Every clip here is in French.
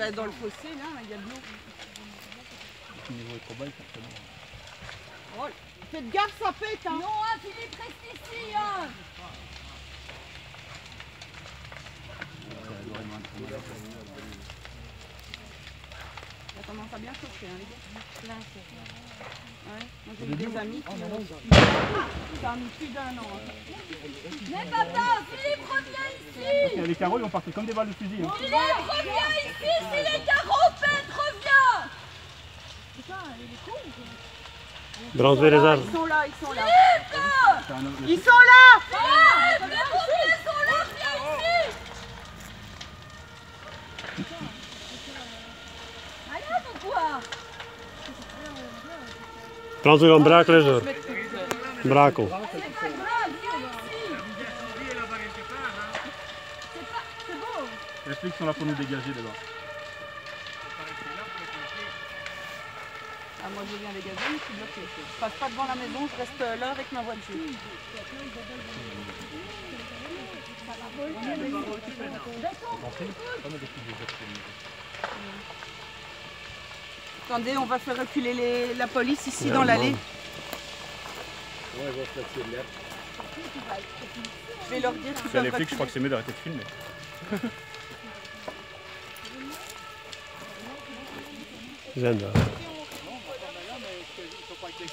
Bah, dans le fossé, là, il y a de l'eau. Le niveau est trop bas. Oh, faites gaffe, ça pète, hein. Non, hein, Philippe, reste ici, hein. Ça commence à bien chauffer, hein, les gars. Ouais, moi j'ai eu des amis qui ont... Ça a mis plus d'un an. hein. Mais papa, Philippe, reviens ici. Les carreaux, ils vont partir comme des balles de fusil. hein. Philippe, reviens ici, si les carreaux pètent, reviens. Branche-les les arbres. Ils sont là, ils sont là. C'est un autre- Ils sont là Ah, les pompiers sont là, viens ici. Rien ou quoi Prends-le dans le braak, les arbres. Brakel. C'est pas grave, viens ici. C'est pas... C'est beau. Les flics sont là pour nous dégager de là. Ah, moi je viens dégager, mais je suis bloquée. Je passe pas devant la maison, je reste là avec ma voiture. Attendez, on va faire reculer les- la police ici dans l'allée. Je vais leur dire qu'ils C'est les flics, je crois que c'est mieux d'arrêter de filmer. Zender.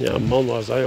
E a mão no azar